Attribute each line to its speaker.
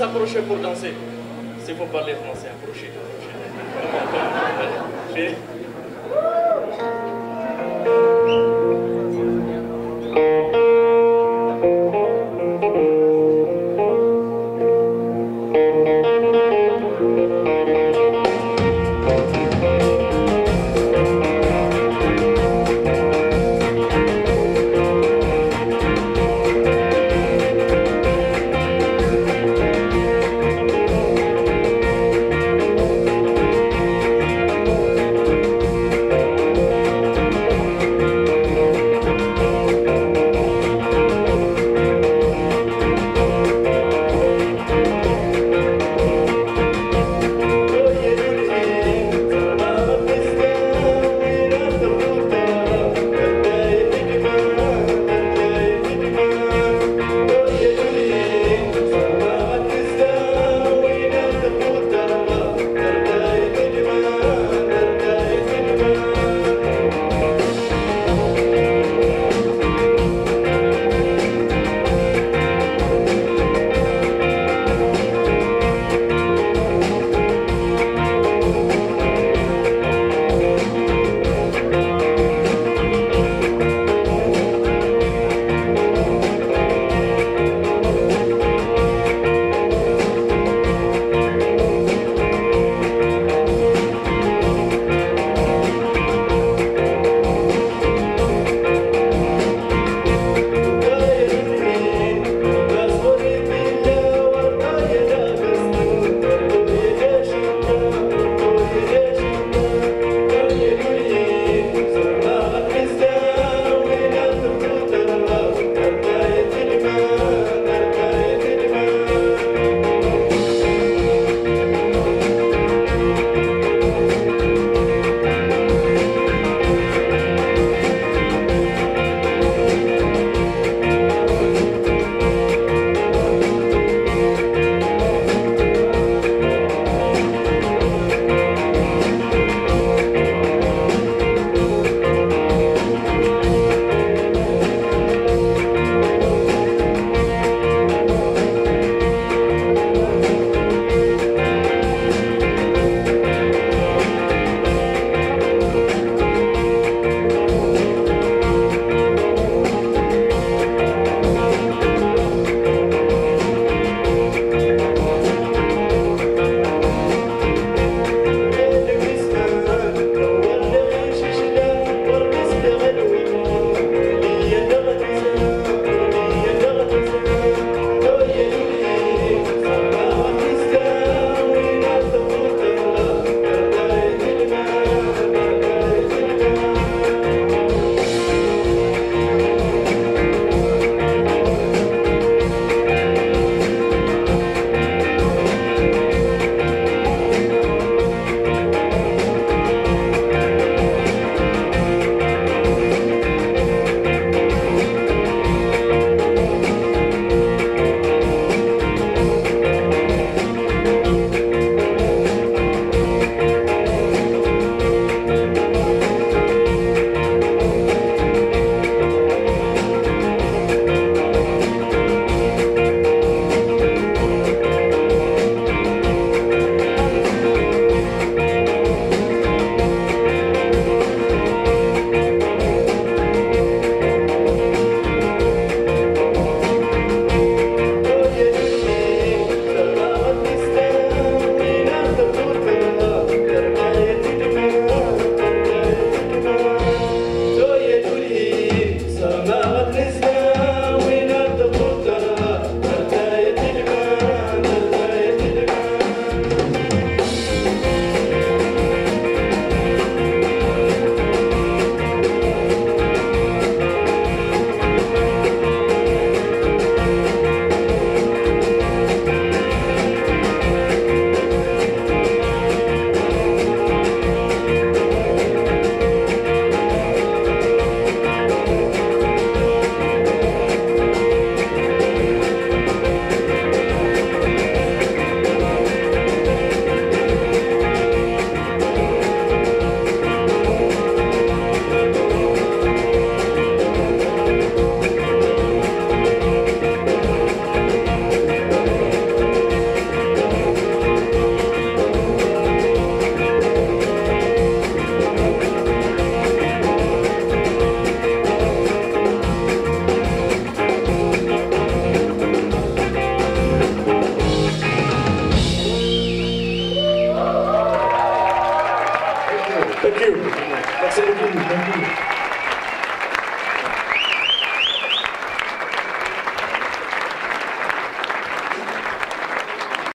Speaker 1: approchez pour danser. S'il faut parler français, approchez. approchez.
Speaker 2: Спасибо. Спасибо, Дмитрий.